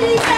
Happy